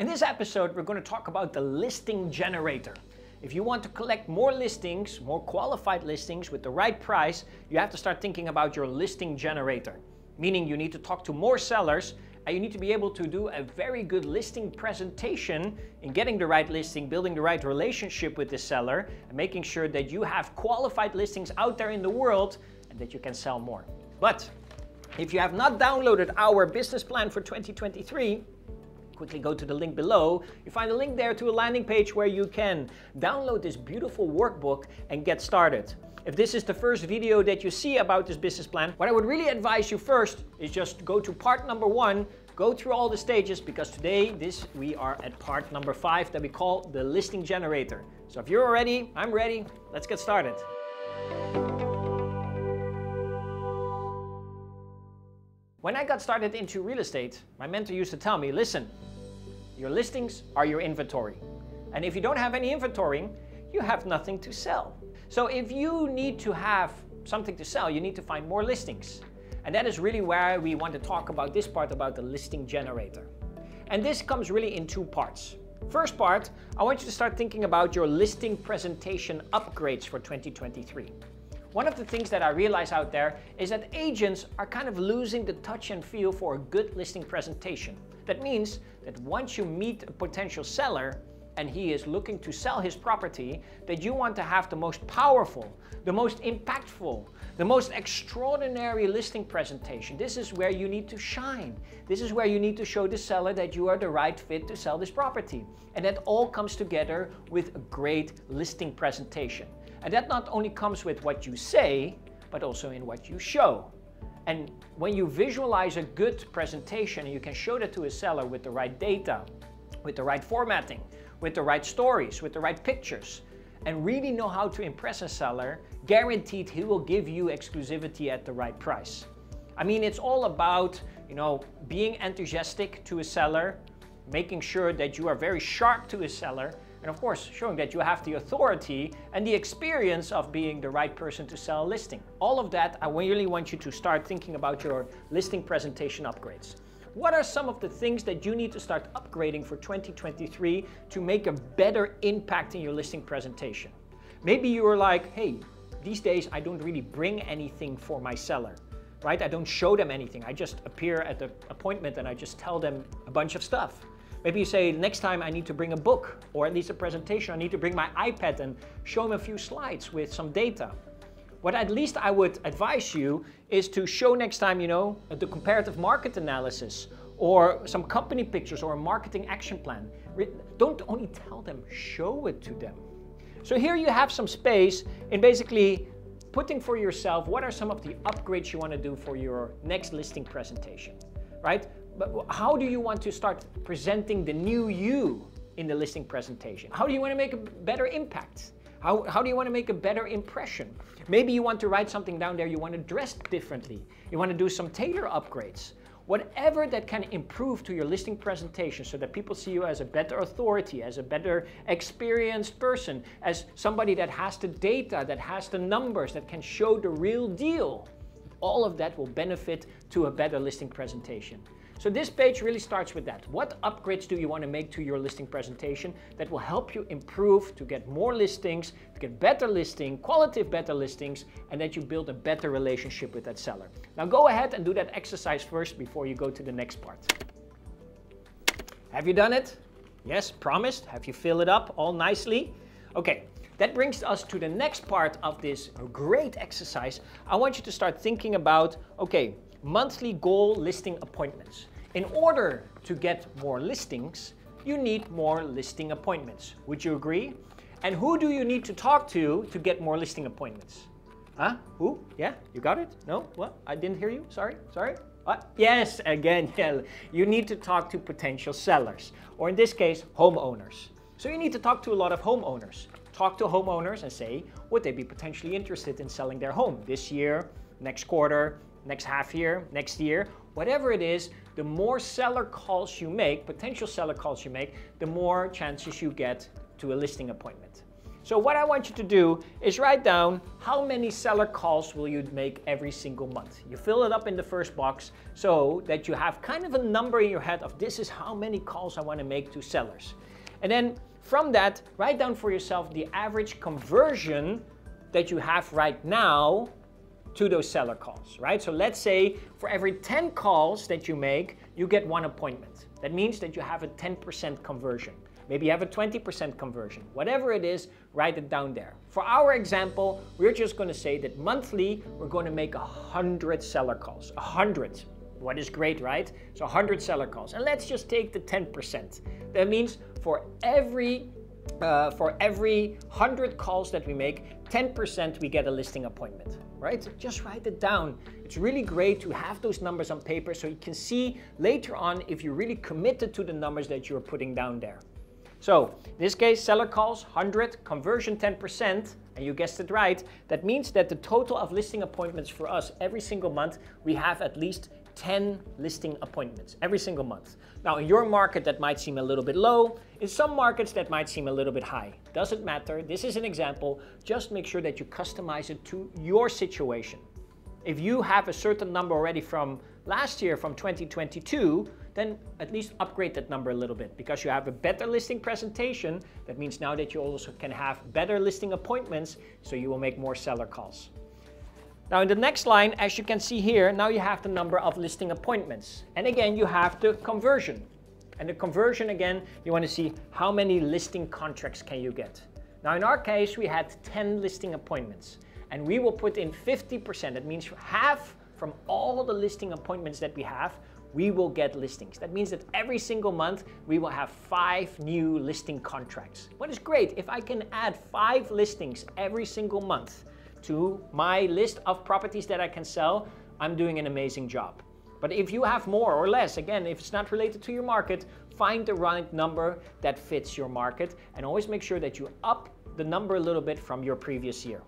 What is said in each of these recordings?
In this episode, we're going to talk about the listing generator. If you want to collect more listings, more qualified listings with the right price, you have to start thinking about your listing generator. Meaning you need to talk to more sellers and you need to be able to do a very good listing presentation in getting the right listing, building the right relationship with the seller, and making sure that you have qualified listings out there in the world and that you can sell more. But if you have not downloaded our business plan for 2023, quickly go to the link below. You find a link there to a landing page where you can download this beautiful workbook and get started. If this is the first video that you see about this business plan, what I would really advise you first is just go to part number one, go through all the stages because today this we are at part number five that we call the listing generator. So if you're ready, I'm ready, let's get started. When I got started into real estate, my mentor used to tell me, listen, your listings are your inventory. And if you don't have any inventory, you have nothing to sell. So if you need to have something to sell, you need to find more listings. And that is really where we want to talk about this part about the listing generator. And this comes really in two parts. First part, I want you to start thinking about your listing presentation upgrades for 2023. One of the things that I realize out there is that agents are kind of losing the touch and feel for a good listing presentation. That means that once you meet a potential seller and he is looking to sell his property, that you want to have the most powerful, the most impactful, the most extraordinary listing presentation. This is where you need to shine. This is where you need to show the seller that you are the right fit to sell this property. And that all comes together with a great listing presentation. And that not only comes with what you say, but also in what you show. And when you visualize a good presentation, you can show that to a seller with the right data, with the right formatting, with the right stories, with the right pictures, and really know how to impress a seller, guaranteed he will give you exclusivity at the right price. I mean, it's all about, you know, being enthusiastic to a seller, making sure that you are very sharp to a seller, and of course, showing that you have the authority and the experience of being the right person to sell a listing. All of that, I really want you to start thinking about your listing presentation upgrades. What are some of the things that you need to start upgrading for 2023 to make a better impact in your listing presentation? Maybe you are like, hey, these days I don't really bring anything for my seller, right? I don't show them anything. I just appear at the appointment and I just tell them a bunch of stuff. Maybe you say, next time I need to bring a book or at least a presentation. I need to bring my iPad and show them a few slides with some data. What at least I would advise you is to show next time, you know, the comparative market analysis or some company pictures or a marketing action plan. Don't only tell them, show it to them. So here you have some space in basically putting for yourself what are some of the upgrades you want to do for your next listing presentation, right? But how do you want to start presenting the new you in the listing presentation? How do you want to make a better impact? How, how do you want to make a better impression? Maybe you want to write something down there, you want to dress differently. You want to do some tailor upgrades. Whatever that can improve to your listing presentation so that people see you as a better authority, as a better experienced person, as somebody that has the data, that has the numbers, that can show the real deal. All of that will benefit to a better listing presentation. So this page really starts with that. What upgrades do you want to make to your listing presentation that will help you improve to get more listings, to get better listing, quality of better listings, and that you build a better relationship with that seller. Now go ahead and do that exercise first before you go to the next part. Have you done it? Yes, promised. Have you filled it up all nicely? Okay, that brings us to the next part of this great exercise. I want you to start thinking about, okay, monthly goal listing appointments. In order to get more listings, you need more listing appointments. Would you agree? And who do you need to talk to to get more listing appointments? Huh? Who? Yeah? You got it? No? What? I didn't hear you? Sorry? Sorry? What? Yes, again, yeah. You need to talk to potential sellers, or in this case, homeowners. So you need to talk to a lot of homeowners. Talk to homeowners and say, would they be potentially interested in selling their home this year, next quarter, next half year, next year, whatever it is, the more seller calls you make, potential seller calls you make, the more chances you get to a listing appointment. So what I want you to do is write down how many seller calls will you make every single month. You fill it up in the first box so that you have kind of a number in your head of this is how many calls I want to make to sellers. And then from that, write down for yourself the average conversion that you have right now to those seller calls, right? So let's say for every 10 calls that you make, you get one appointment. That means that you have a 10% conversion. Maybe you have a 20% conversion. Whatever it is, write it down there. For our example, we're just going to say that monthly, we're going to make 100 seller calls. 100. What is great, right? So 100 seller calls. And let's just take the 10%. That means for every uh, for every 100 calls that we make, 10% we get a listing appointment, right? Just write it down. It's really great to have those numbers on paper so you can see later on if you're really committed to the numbers that you're putting down there. So in this case, seller calls 100, conversion 10%, and you guessed it right. That means that the total of listing appointments for us every single month, we have at least 10 listing appointments every single month. Now, in your market, that might seem a little bit low. In some markets, that might seem a little bit high. Doesn't matter. This is an example. Just make sure that you customize it to your situation. If you have a certain number already from last year, from 2022, then at least upgrade that number a little bit because you have a better listing presentation. That means now that you also can have better listing appointments, so you will make more seller calls. Now in the next line, as you can see here, now you have the number of listing appointments. And again, you have the conversion. And the conversion again, you want to see how many listing contracts can you get. Now in our case, we had 10 listing appointments and we will put in 50%. That means half from all the listing appointments that we have, we will get listings. That means that every single month we will have five new listing contracts. What is great, if I can add five listings every single month, to my list of properties that I can sell, I'm doing an amazing job. But if you have more or less, again, if it's not related to your market, find the right number that fits your market and always make sure that you up the number a little bit from your previous year.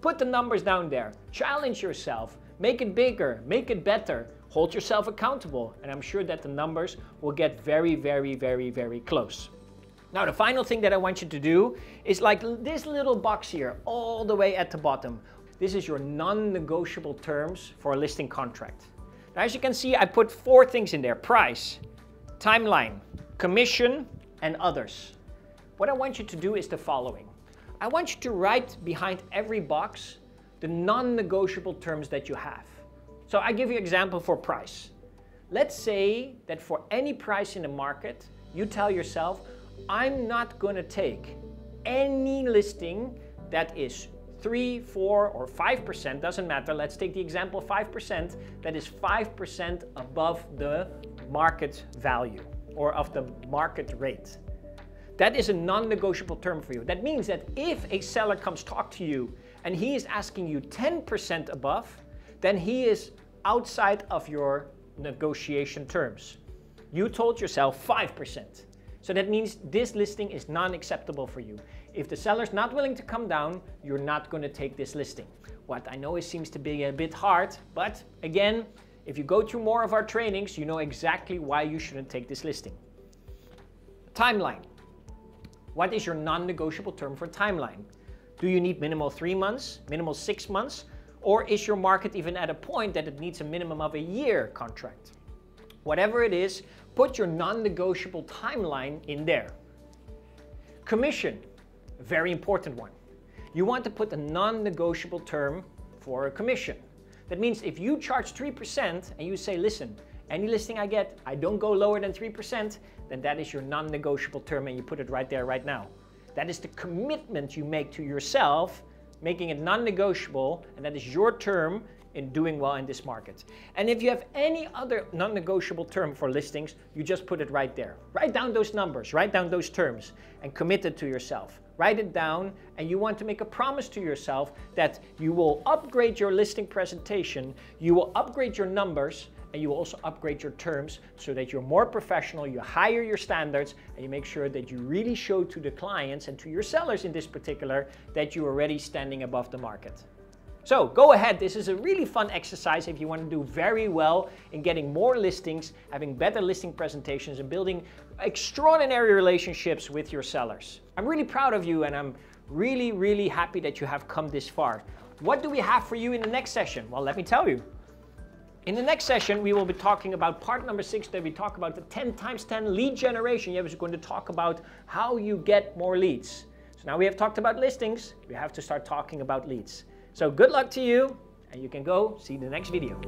Put the numbers down there, challenge yourself, make it bigger, make it better, hold yourself accountable, and I'm sure that the numbers will get very, very, very, very close. Now the final thing that I want you to do is like this little box here, all the way at the bottom. This is your non-negotiable terms for a listing contract. Now as you can see, I put four things in there. Price, timeline, commission, and others. What I want you to do is the following. I want you to write behind every box the non-negotiable terms that you have. So I give you an example for price. Let's say that for any price in the market, you tell yourself, I'm not going to take any listing that is 3, 4, or 5%, doesn't matter. Let's take the example 5%, that is 5% above the market value or of the market rate. That is a non-negotiable term for you. That means that if a seller comes talk to you and he is asking you 10% above, then he is outside of your negotiation terms. You told yourself 5%. So that means this listing is non-acceptable for you. If the seller's not willing to come down, you're not going to take this listing. What I know it seems to be a bit hard, but again, if you go through more of our trainings, you know exactly why you shouldn't take this listing. Timeline. What is your non-negotiable term for timeline? Do you need minimal three months, minimal six months, or is your market even at a point that it needs a minimum of a year contract? Whatever it is, put your non-negotiable timeline in there. Commission, very important one. You want to put a non-negotiable term for a commission. That means if you charge 3% and you say, listen, any listing I get, I don't go lower than 3%, then that is your non-negotiable term and you put it right there right now. That is the commitment you make to yourself, making it non-negotiable, and that is your term in doing well in this market. And if you have any other non-negotiable term for listings, you just put it right there. Write down those numbers, write down those terms, and commit it to yourself. Write it down, and you want to make a promise to yourself that you will upgrade your listing presentation, you will upgrade your numbers, and you also upgrade your terms so that you're more professional, you higher your standards, and you make sure that you really show to the clients and to your sellers in this particular that you're already standing above the market. So go ahead, this is a really fun exercise if you want to do very well in getting more listings, having better listing presentations and building extraordinary relationships with your sellers. I'm really proud of you and I'm Really, really happy that you have come this far. What do we have for you in the next session? Well, let me tell you. In the next session, we will be talking about part number six, that we talk about the 10 times 10 lead generation. Yeah, we're going to talk about how you get more leads. So now we have talked about listings, we have to start talking about leads. So good luck to you, and you can go see the next video.